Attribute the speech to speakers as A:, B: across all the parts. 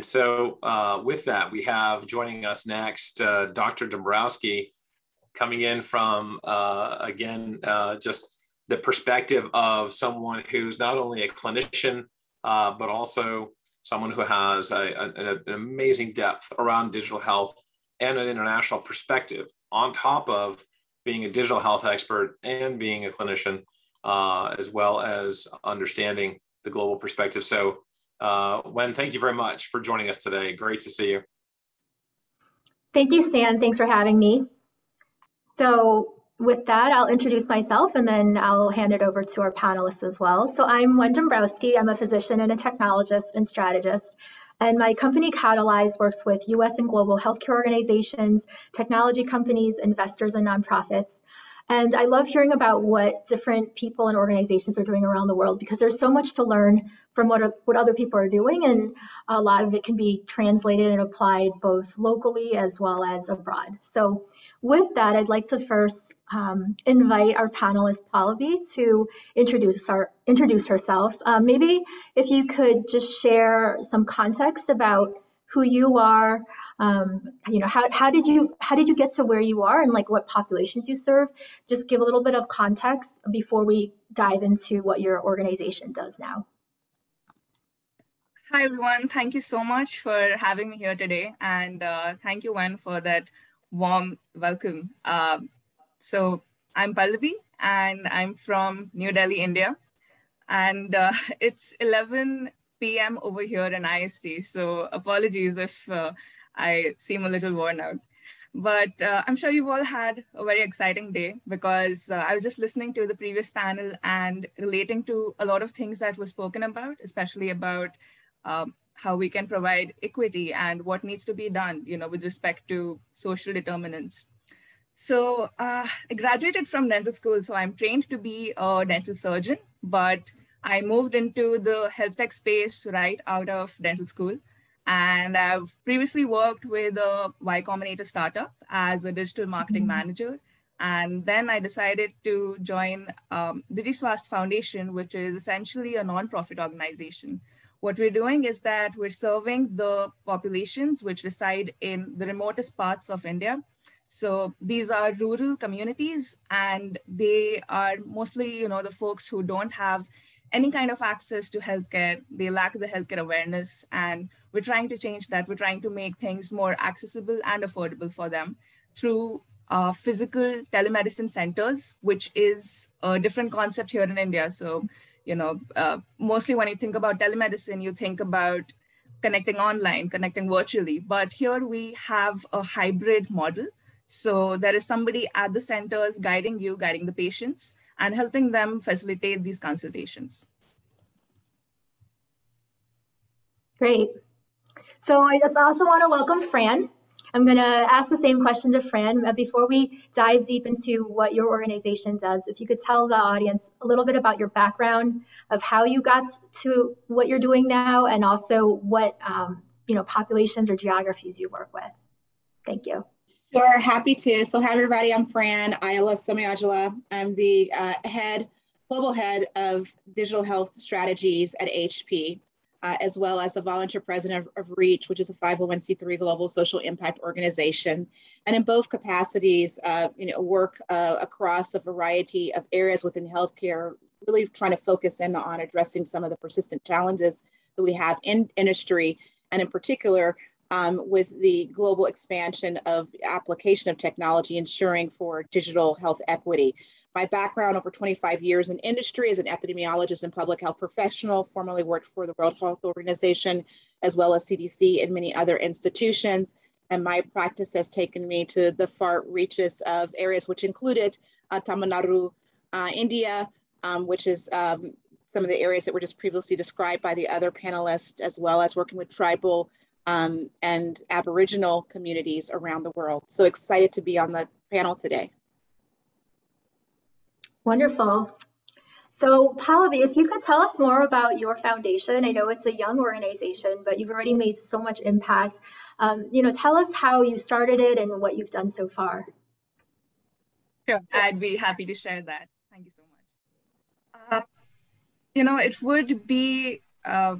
A: And so, uh, with that, we have joining us next uh, Dr. Dombrowski, coming in from, uh, again, uh, just the perspective of someone who's not only a clinician, uh, but also someone who has a, a, an amazing depth around digital health and an international perspective, on top of being a digital health expert and being a clinician, uh, as well as understanding the global perspective. So, uh, Wen, thank you very much for joining us today. Great to see you.
B: Thank you, Stan. Thanks for having me. So with that, I'll introduce myself and then I'll hand it over to our panelists as well. So I'm Wen Dombrowski. I'm a physician and a technologist and strategist. And my company Catalaize works with US and global healthcare organizations, technology companies, investors, and nonprofits and I love hearing about what different people and organizations are doing around the world because there's so much to learn from what, are, what other people are doing. And a lot of it can be translated and applied both locally as well as abroad. So with that, I'd like to first um, invite our panelist Pallabi to introduce our introduce herself. Um, maybe if you could just share some context about who you are, um, you know, how, how did you how did you get to where you are and like what populations you serve? Just give a little bit of context before we dive into what your organization does now.
C: Hi, everyone. Thank you so much for having me here today. And uh, thank you, Wen, for that warm welcome. Uh, so I'm Pallabi, and I'm from New Delhi, India. And uh, it's 11 p.m. over here in IST. So apologies if uh, I seem a little worn out. But uh, I'm sure you've all had a very exciting day because uh, I was just listening to the previous panel and relating to a lot of things that were spoken about, especially about um, how we can provide equity and what needs to be done, you know, with respect to social determinants. So uh, I graduated from dental school, so I'm trained to be a dental surgeon, but I moved into the health tech space right out of dental school. And I've previously worked with a Y Combinator startup as a digital marketing mm-hmm. manager. And then I decided to join um, DigiSwast Foundation, which is essentially a nonprofit organization. What we're doing is that we're serving the populations which reside in the remotest parts of India. So these are rural communities, and they are mostly, you know, the folks who don't have any kind of access to healthcare. They lack the healthcare awareness, and we're trying to change that. We're trying to make things more accessible and affordable for them through uh, physical telemedicine centers, which is a different concept here in India. So, you know, uh, mostly when you think about telemedicine, you think about connecting online, connecting virtually. But here we have a hybrid model. So there is somebody at the centers guiding you, guiding the patients, and helping them facilitate these consultations.
B: Great. So I just also want to welcome Fran. I'm going to ask the same question to Fran before we dive deep into what your organization does. If you could tell the audience a little bit about your background, of how you got to what you're doing now, and also what um, you know populations or geographies you work with. Thank you.
D: Sure, happy to. So, hi everybody. I'm Fran Ayalasomayajula. I'm the uh, head, global head of digital health strategies at HP, uh, as well as a volunteer president of, of, REACH, which is a 501c3 global social impact organization. And in both capacities, uh, you know, work uh, across a variety of areas within healthcare, really trying to focus in on addressing some of the persistent challenges that we have in industry, and in particular, um, with the global expansion of application of technology, ensuring for digital health equity. My background over 25 years in industry as an epidemiologist and public health professional, formerly worked for the World Health Organization, as well as CDC and many other institutions. And my practice has taken me to the far reaches of areas which included uh, Tamil Nadu, uh, India, um, which is um, some of the areas that were just previously described by the other panelists, as well as working with tribal um, and Aboriginal communities around the world. So excited to be on the panel today.
B: Wonderful. So Pallabi, if you could tell us more about your foundation. I know it's a young organization, but you've already made so much impact. Um, you know, tell us how you started it and what you've done so far.
C: Sure, I'd be happy to share that. Thank you so much. Uh, you know, it would be uh,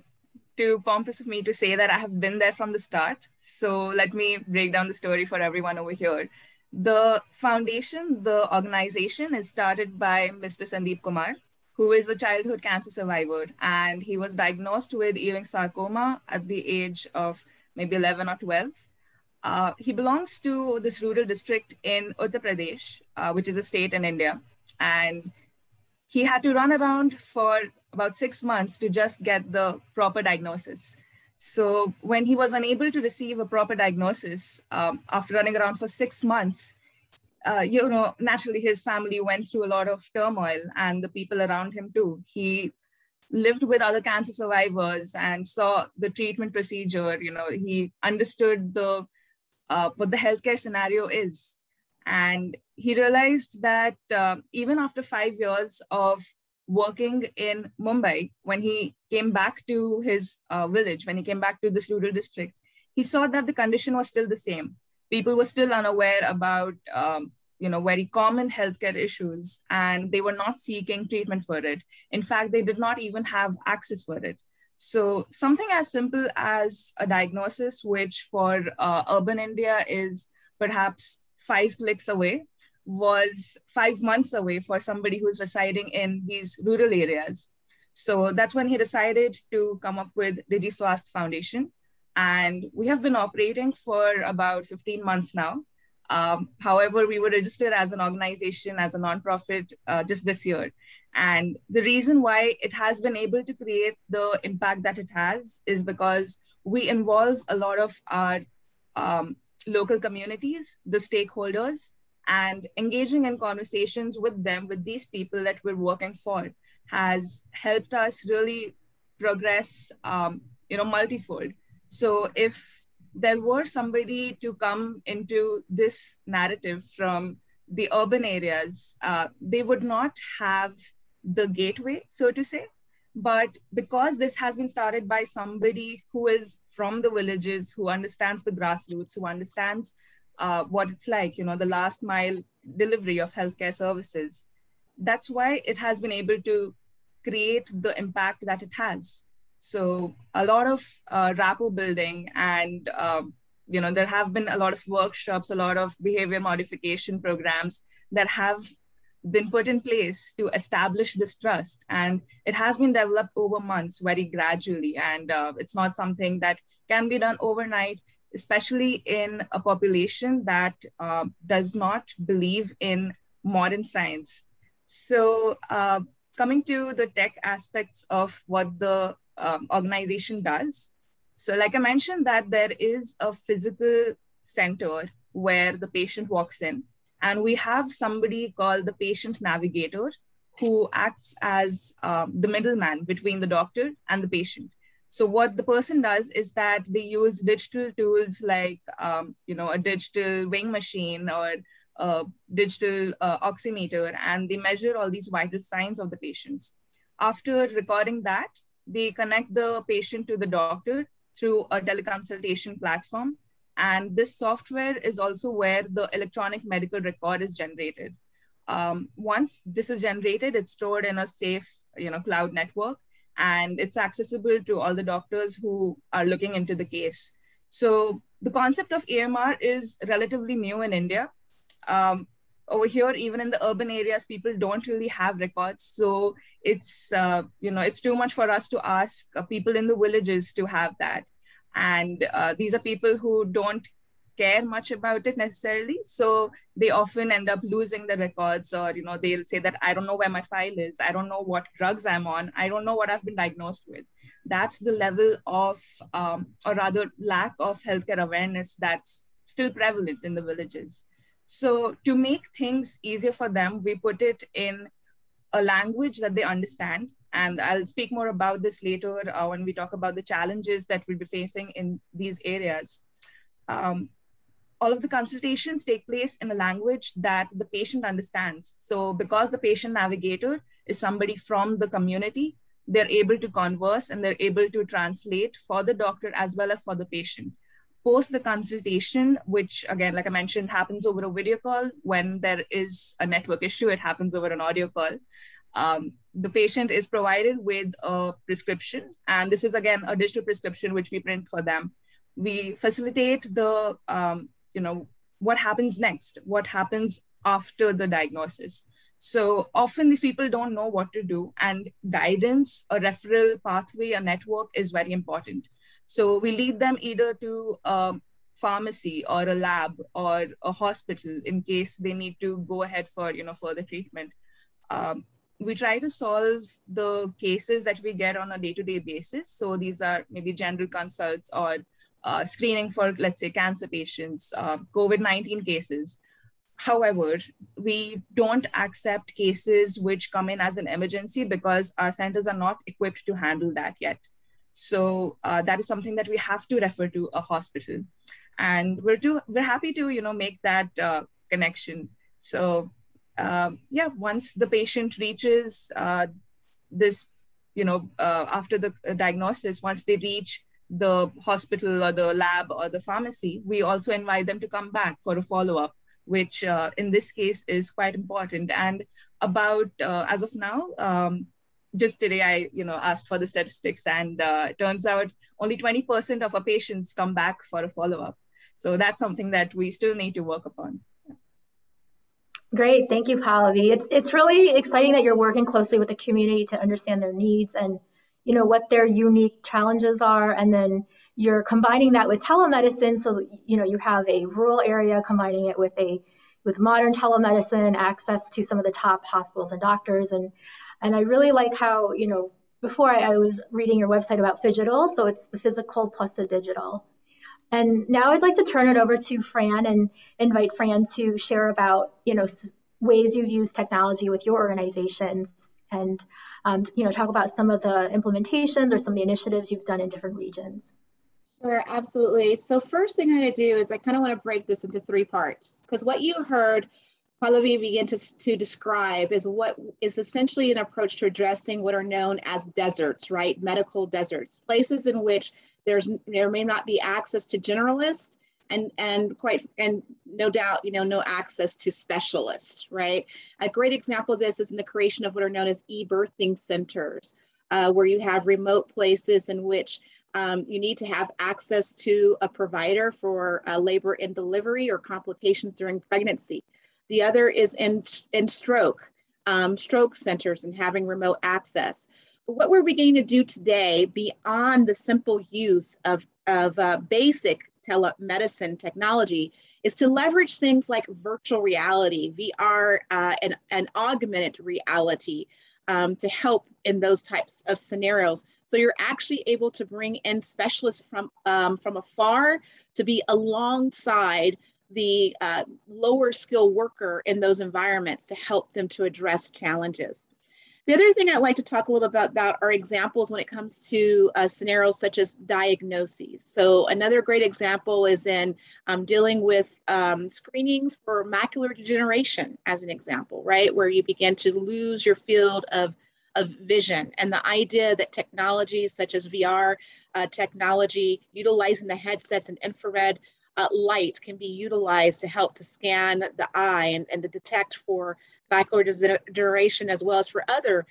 C: too pompous of me to say that I have been there from the start. So let me break down the story for everyone over here. The foundation, the organization is started by Mr. Sandeep Kumar, who is a childhood cancer survivor. And he was diagnosed with Ewing sarcoma at the age of maybe 11 or 12. Uh, he belongs to this rural district in Uttar Pradesh, uh, which is a state in India. And he had to run around for about six months to just get the proper diagnosis. So when he was unable to receive a proper diagnosis um, after running around for six months, uh, you know, naturally his family went through a lot of turmoil and the people around him too. He lived with other cancer survivors and saw the treatment procedure. You know, he understood the uh, what the healthcare scenario is, and he realized that uh, even after five years of working in Mumbai, when he came back to his uh, village, when he came back to this rural district, he saw that the condition was still the same. People were still unaware about, um, you know, very common healthcare issues, and they were not seeking treatment for it. In fact, they did not even have access for it. So something as simple as a diagnosis, which for uh, urban India is perhaps five clicks away, was five months away for somebody who's residing in these rural areas. So that's when he decided to come up with Digi Swast Foundation. And we have been operating for about 15 months now. Um, however, we were registered as an organization, as a nonprofit uh, just this year. And the reason why it has been able to create the impact that it has is because we involve a lot of our um, local communities, the stakeholders, and engaging in conversations with them with these people that we're working for has helped us really progress um, you know multifold. So if there were somebody to come into this narrative from the urban areas uh, they would not have the gateway so to say. But because this has been started by somebody who is from the villages who understands the grassroots who understands uh, what it's like, you know, the last mile delivery of healthcare services. That's why it has been able to create the impact that it has. So a lot of uh, rapport building and, um, you know, there have been a lot of workshops, a lot of behavior modification programs that have been put in place to establish this trust and it has been developed over months very gradually and uh, it's not something that can be done overnight especially in a population that uh, does not believe in modern science. So, uh, coming to the tech aspects of what the um, organization does. So, like I mentioned, that there is a physical center where the patient walks in, and we have somebody called the patient navigator who acts as um, the middleman between the doctor and the patient. So what the person does is that they use digital tools like, um, you know, a digital weighing machine or a digital uh, oximeter, and they measure all these vital signs of the patients. After recording that, they connect the patient to the doctor through a teleconsultation platform. And this software is also where the electronic medical record is generated. Um, once this is generated, it's stored in a safe, you know, cloud network and it's accessible to all the doctors who are looking into the case. So the concept of EMR is relatively new in India. Um, over here, even in the urban areas, people don't really have records. So it's uh, you know it's too much for us to ask uh, people in the villages to have that. And uh, these are people who don't care much about it necessarily. So they often end up losing the records or you know they'll say that i don't know where my file is. I don't know what drugs i'm on. I don't know what i've been diagnosed with. That's the level of um, or rather lack of healthcare awareness that's still prevalent in the villages. So to make things easier for them we put it in a language that they understand and i'll speak more about this later uh, when we talk about the challenges that we'll be facing in these areas um, all of the consultations take place in a language that the patient understands. So because the patient navigator is somebody from the community, they're able to converse and they're able to translate for the doctor as well as for the patient. Post the consultation, which again, like I mentioned, happens over a video call. When there is a network issue, it happens over an audio call. Um, the patient is provided with a prescription, and this is again a digital prescription which we print for them. We facilitate the, um, you know, what happens next, what happens after the diagnosis. So often these people don't know what to do, and guidance, a referral pathway, a network is very important. So we lead them either to a pharmacy or a lab or a hospital in case they need to go ahead for you know further treatment. Um, we try to solve the cases that we get on a day-to-day basis. So these are maybe general consults or uh, screening for, let's say, cancer patients, uh, COVID-19 cases. However, we don't accept cases which come in as an emergency because our centers are not equipped to handle that yet. So uh, that is something that we have to refer to a hospital, and we're too, we're happy to you know make that uh, connection. So um, yeah, once the patient reaches uh, this, you know, uh, after the diagnosis, once they reach the hospital or the lab or the pharmacy, we also invite them to come back for a follow up, which uh, in this case is quite important. And about uh, as of now, um, just today I you know asked for the statistics, and uh, it turns out only 20% of our patients come back for a follow up. So that's something that we still need to work upon.
B: Great, thank you, Pallabi. It's it's really exciting that you're working closely with the community to understand their needs and you know what their unique challenges are, and then you're combining that with telemedicine. So you know you have a rural area combining it with a with modern telemedicine, access to some of the top hospitals and doctors, and and I really like how you know before I, I was reading your website about digital, so it's the physical plus the digital. And now I'd like to turn it over to Fran and invite Fran to share about, you know, ways you've used technology with your organizations and, um, you know, talk about some of the implementations or some of the initiatives you've done in different regions.
D: Sure, absolutely. So first thing I'm going to do is I kind of want to break this into three parts because what you heard Pallabi begin to, to describe is what is essentially an approach to addressing what are known as deserts, right? Medical deserts, places in which there's there may not be access to generalists and and quite and no doubt you know no access to specialists right? A great example of this is in the creation of what are known as e-birthing centers uh, where you have remote places in which um, you need to have access to a provider for uh, labor and delivery or complications during pregnancy. The other is in in stroke um, stroke centers and having remote access what we're beginning to do today, beyond the simple use of, of uh, basic telemedicine technology, is to leverage things like virtual reality, VR, uh, and, and augmented reality um, to help in those types of scenarios. So you're actually able to bring in specialists from, um, from afar to be alongside the uh, lower skill worker in those environments to help them to address challenges. The other thing I'd like to talk a little bit about are examples when it comes to uh, scenarios such as diagnoses. So another great example is in um, dealing with um, screenings for macular degeneration, as an example, right? Where you begin to lose your field of, of vision. And the idea that technologies such as VR uh, technology, utilizing the headsets and infrared uh, light can be utilized to help to scan the eye and, and to detect for macular duration as well as for other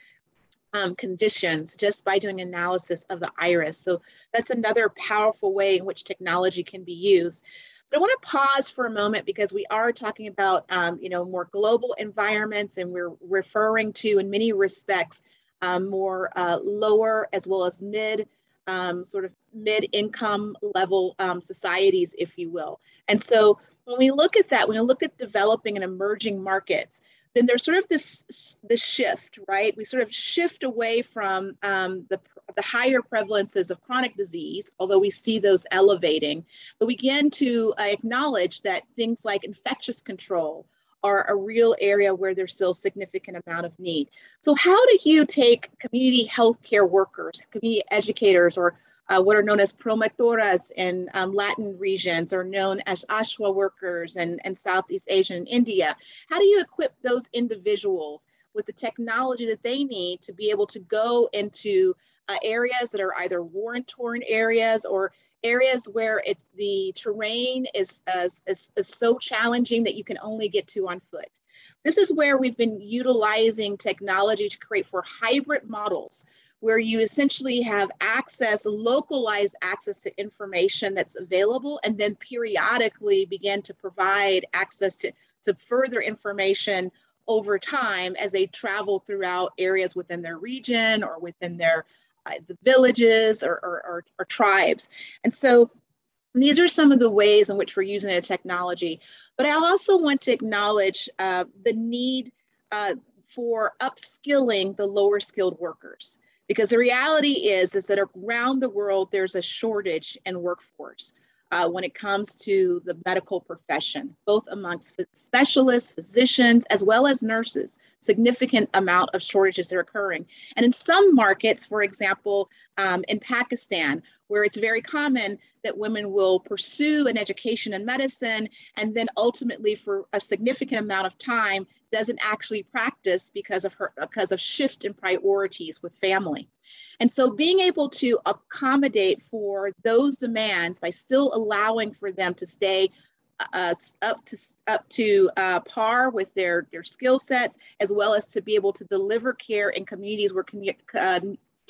D: um, conditions just by doing analysis of the iris. So that's another powerful way in which technology can be used. But I want to pause for a moment because we are talking about, um, you know, more global environments, and we're referring to, in many respects, um, more uh, lower as well as mid, um, sort of mid-income level um, societies, if you will. And so when we look at that, when we look at developing and emerging markets, then there's sort of this this shift, right? We sort of shift away from um, the the higher prevalences of chronic disease, although we see those elevating, but we begin to uh, acknowledge that things like infectious control are a real area where there's still significant amount of need. So how do you take community healthcare workers, community educators, or uh, what are known as promotoras in um, Latin regions or known as ASHA workers and, and Southeast Asia and India. How do you equip those individuals with the technology that they need to be able to go into uh, areas that are either war-torn areas or areas where it, the terrain is, is, is, is so challenging that you can only get to on foot? This is where we've been utilizing technology to create for hybrid models where you essentially have access, localized access to information that's available, and then periodically begin to provide access to, to further information over time as they travel throughout areas within their region or within their uh, the villages or, or, or, or tribes. And so these are some of the ways in which we're using the technology. But I also want to acknowledge uh, the need uh, for upskilling the lower skilled workers because the reality is is that around the world there's a shortage in workforce uh, when it comes to the medical profession both amongst specialists physicians as well as nurses significant amount of shortages that are occurring. And in some markets for example um, in pakistan where it's very common that women will pursue an education in medicine and then ultimately for a significant amount of time doesn't actually practice because of her because of shift in priorities with family. And so being able to accommodate for those demands by still allowing for them to stay uh, up to up to uh, par with their their skill sets, as well as to be able to deliver care in communities where uh,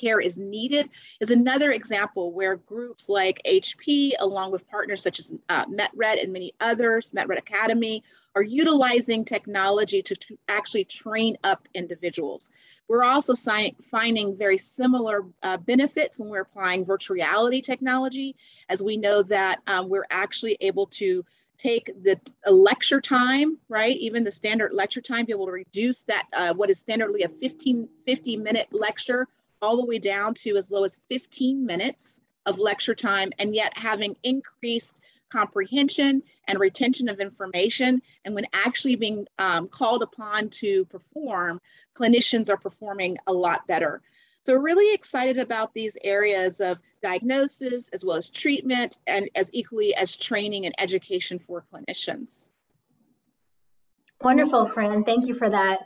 D: care is needed is another example where groups like HP, along with partners such as uh, MetRed and many others, MetRed Academy, are utilizing technology to, to actually train up individuals. We're also si finding very similar uh, benefits when we're applying virtual reality technology, as we know that um, we're actually able to take the lecture time, right? Even the standard lecture time, be able to reduce that, uh, what is standardly a 15, 50 minute lecture all the way down to as low as 15 minutes of lecture time and yet having increased comprehension and retention of information. And when actually being um, called upon to perform, clinicians are performing a lot better. So we're really excited about these areas of diagnosis as well as treatment and as equally as training and education for clinicians.
B: Wonderful, Fran. Thank you for that.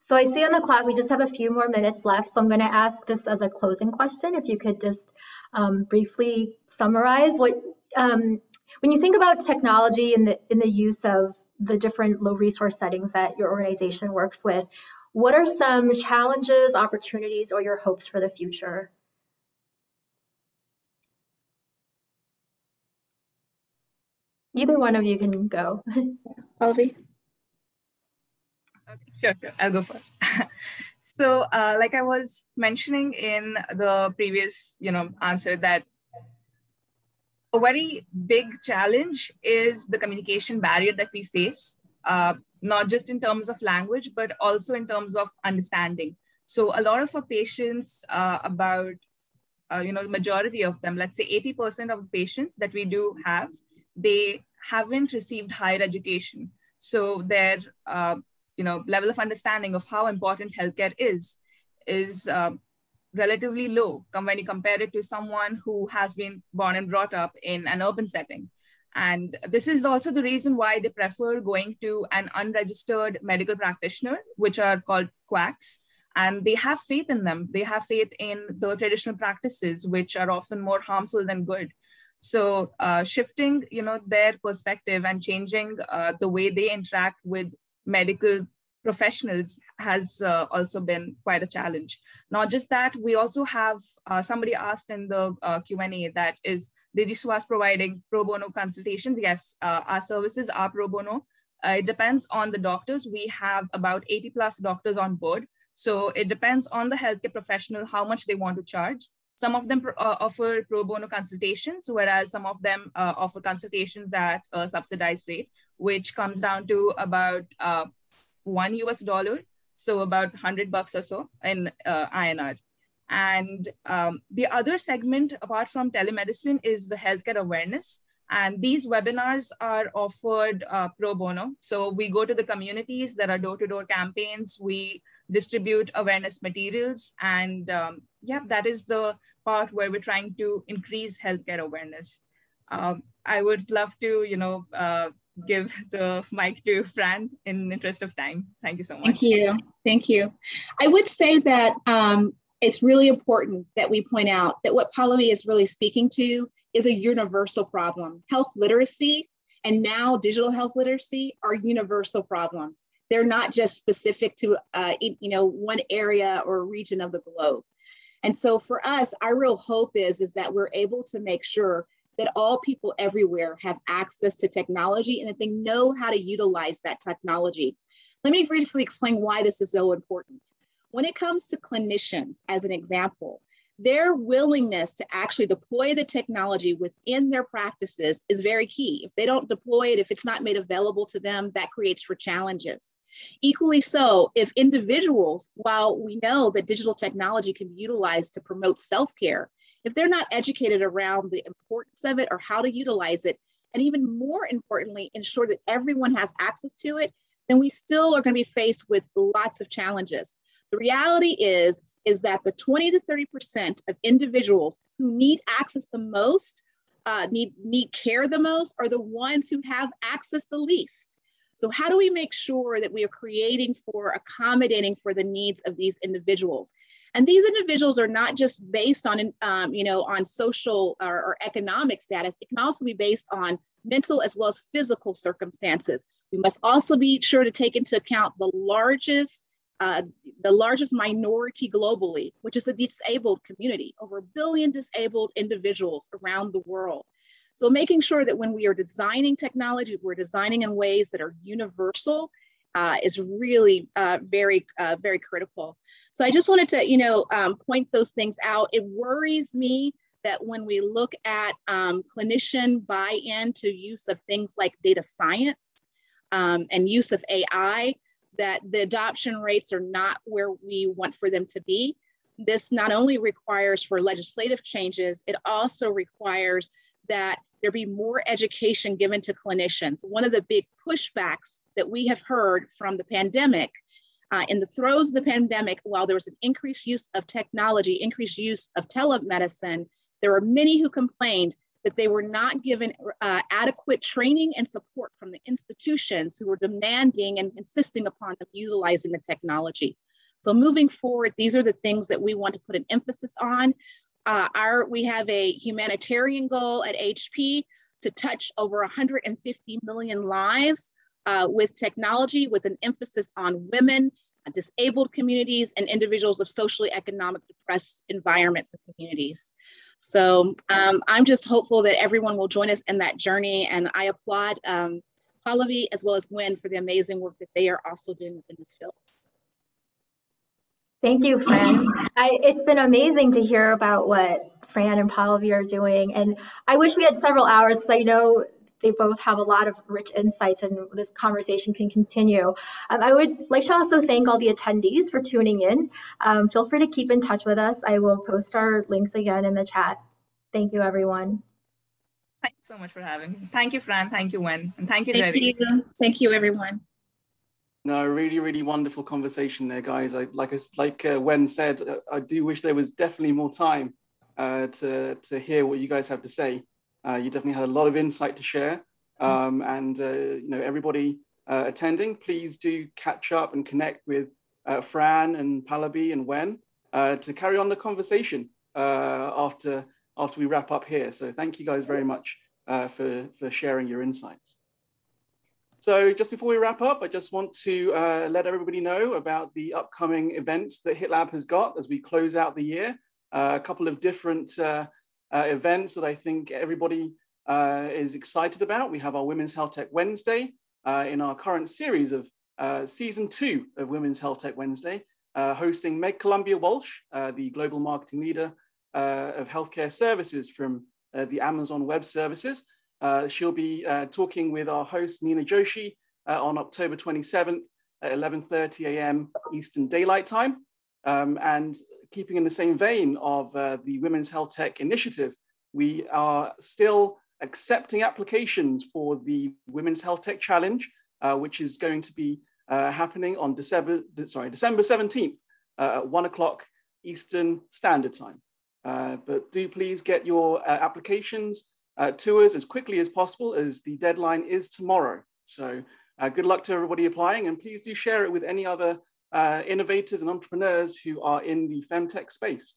B: So I see on the clock we just have a few more minutes left. So I'm going to ask this as a closing question. If you could just um, briefly summarize what, um, when you think about technology in the in the use of the different low resource settings that your organization works with, what are some challenges, opportunities, or your hopes for the future? Either one of you can go.
D: Olivia.
C: Okay, sure, sure. I'll go first. so, uh, like I was mentioning in the previous, you know, answer that a very big challenge is the communication barrier that we face, uh, not just in terms of language, but also in terms of understanding. So, a lot of our patients, uh, about uh, you know, the majority of them, let's say 80% of the patients that we do have, they haven't received higher education. So their uh, you know level of understanding of how important healthcare is is uh, relatively low when you compare it to someone who has been born and brought up in an urban setting and this is also the reason why they prefer going to an unregistered medical practitioner which are called quacks. And they have faith in them. They have faith in the traditional practices which are often more harmful than good. So uh, shifting you know their perspective and changing uh, the way they interact with medical professionals has uh, also been quite a challenge. Not just that, we also have uh, somebody asked in the uh, Q&A that is DigiSWAS providing pro bono consultations. Yes, uh, our services are pro bono. Uh, it depends on the doctors. We have about 80 plus doctors on board. So it depends on the healthcare professional how much they want to charge. Some of them uh, offer pro bono consultations, whereas some of them offer consultations at a subsidized rate, which comes down to about one US dollar, so about 100 bucks or so in uh, INR. And um, the other segment, apart from telemedicine, is the healthcare awareness. And these webinars are offered uh, pro bono. So we go to the communities, there are door to door campaigns, we distribute awareness materials. And um, yeah, that is the part where we're trying to increase healthcare awareness. Um, I would love to, you know, uh, give the mic to Fran in interest of time. Thank you so much.
D: Thank you. Thank you. I would say that um, it's really important that we point out that what Pallabi is really speaking to is a universal problem. Health literacy and now digital health literacy are universal problems. They're not just specific to uh, you know one area or region of the globe. And so for us, our real hope is, is that we're able to make sure that all people everywhere have access to technology and that they know how to utilize that technology. Let me briefly explain why this is so important. When it comes to clinicians, as an example, their willingness to actually deploy the technology within their practices is very key. If they don't deploy it, if it's not made available to them, that creates for challenges. Equally so, if individuals, while we know that digital technology can be utilized to promote self care, if they're not educated around the importance of it or how to utilize it, and even more importantly, ensure that everyone has access to it, then we still are going to be faced with lots of challenges. The reality is, is that the 20 to 30% of individuals who need access the most, uh, need, need care the most, are the ones who have access the least. So how do we make sure that we are creating for accommodating for the needs of these individuals? And these individuals are not just based on, um, you know, on social or, or economic status. It can also be based on mental as well as physical circumstances. We must also be sure to take into account the largest uh, the largest minority globally, which is the disabled community, over a billion disabled individuals around the world. So making sure that when we are designing technology, we're designing in ways that are universal uh, is really uh, very, uh, very critical. So I just wanted to, you know, um, point those things out. It worries me that when we look at um, clinician buy-in to use of things like data science um, and use of AI, that the adoption rates are not where we want for them to be. This not only requires for legislative changes, it also requires that there be more education given to clinicians. One of the big pushbacks that we have heard from the pandemic, uh, in the throes of the pandemic, while there was an increased use of technology, increased use of telemedicine, there were many who complained that they were not given uh, adequate training and support from the institutions who were demanding and insisting upon them utilizing the technology. So moving forward, these are the things that we want to put an emphasis on. Uh, our, we have a humanitarian goal at HP to touch over 150 million lives uh, with technology with an emphasis on women, disabled communities, and individuals of socially economic depressed environments and communities. So um, I'm just hopeful that everyone will join us in that journey. And I applaud um, as well as Wen for the amazing work that they are also doing in this field.
B: Thank you, Fran. I, it's been amazing to hear about what Fran and Pallabi are doing. And I wish we had several hours because I know they both have a lot of rich insights and this conversation can continue. Um, I would like to also thank all the attendees for tuning in. Um, feel free to keep in touch with us. I will post our links again in the chat. Thank you, everyone.
C: Thanks so much for having me. Thank you, Fran. Thank you, Wen. And thank you,
D: Thank
C: Jerry.
D: you. Thank you, everyone.
E: No, really, really wonderful conversation there, guys. I, like like uh, Wen said, uh, I do wish there was definitely more time uh, to to hear what you guys have to say. Uh, you definitely had a lot of insight to share. Um, and, uh, you know, everybody uh, attending, please do catch up and connect with uh, Fran and Pallabi and Wen uh, to carry on the conversation uh, after, after we wrap up here. So thank you guys very much uh, for, for sharing your insights. So just before we wrap up, I just want to uh, let everybody know about the upcoming events that HitLab has got as we close out the year. Uh, a couple of different uh, events that I think everybody uh, is excited about. We have our Women's Health Tech Wednesday uh, in our current series of uh, season two of Women's Health Tech Wednesday, uh, hosting Meg Columbia Walsh, uh, the global marketing leader uh, of healthcare services from the Amazon Web Services. She'll be talking with our host, Nina Joshi, on October 27th at 11.30 a.m. Eastern Daylight Time. Um, and keeping in the same vein of the Women's Health Tech Initiative, we are still accepting applications for the Women's Health Tech Challenge, uh, which is going to be uh, happening on December, sorry, December 17th uh, at one o'clock Eastern Standard Time. Uh, but do please get your uh, applications uh, as quickly as possible as the deadline is tomorrow. So good luck to everybody applying and please do share it with any other innovators and entrepreneurs who are in the femtech space.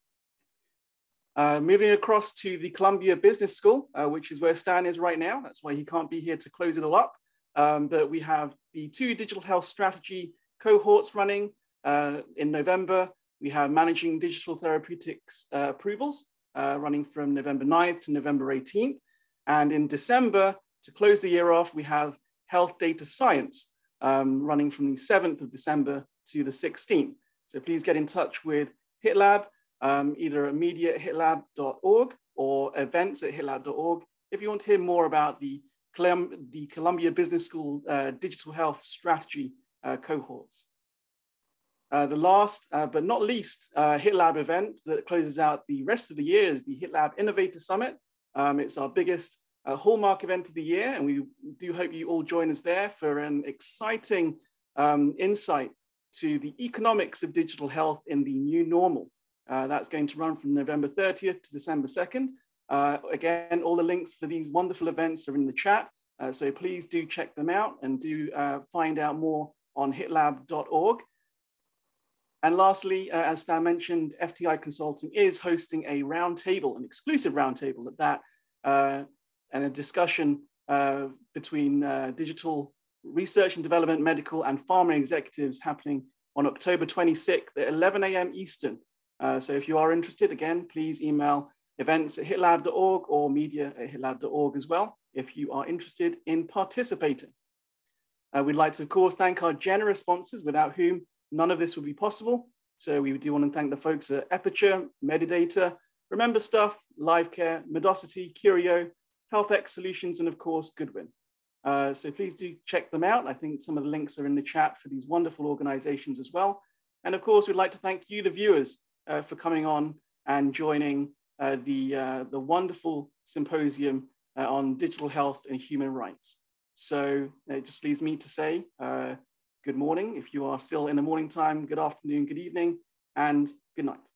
E: Uh, moving across to the Columbia Business School, uh, which is where Stan is right now. That's why he can't be here to close it all up. Um, but we have the two digital health strategy cohorts running uh, in November. We have managing digital therapeutics uh, approvals uh, running from November 9th to November 18th. And in December, to close the year off, we have health data science um, running from the 7th of December to the 16th. So please get in touch with HitLab, um, either at media at hitlab.org or events at hitlab.org if you want to hear more about the, Colum the Columbia Business School uh, digital health strategy uh, cohorts. Uh, the last uh, but not least uh, HitLab event that closes out the rest of the year is the HitLab Innovator Summit. Um, it's our biggest uh, hallmark event of the year, and we do hope you all join us there for an exciting um, insight to the economics of digital health in the new normal. Uh, that's going to run from November 30th to December 2nd. Uh, again, all the links for these wonderful events are in the chat. so please do check them out and do find out more on hitlab.org. And lastly, uh, as Stan mentioned, FTI Consulting is hosting a roundtable, an exclusive roundtable at that, uh, and a discussion uh, between uh, digital research and development, medical and pharma executives happening on October 26th at 11 a.m. Eastern. Uh, so if you are interested, again, please email events at hitlab.org or media at hitlab.org as well, if you are interested in participating. Uh, we'd like to, of course, thank our generous sponsors, without whom none of this would be possible. So we do want to thank the folks at Epiture, Medidata, Remember Stuff, LiveCare, Medocity, Curio, HealthX Solutions, and of course, Goodwin. Uh, so please do check them out. I think some of the links are in the chat for these wonderful organizations as well. And of course, we'd like to thank you, the viewers, uh, for coming on and joining uh, the, uh, the wonderful symposium uh, on digital health and human rights. So it just leaves me to say uh, good morning. If you are still in the morning time, good afternoon, good evening, and good night.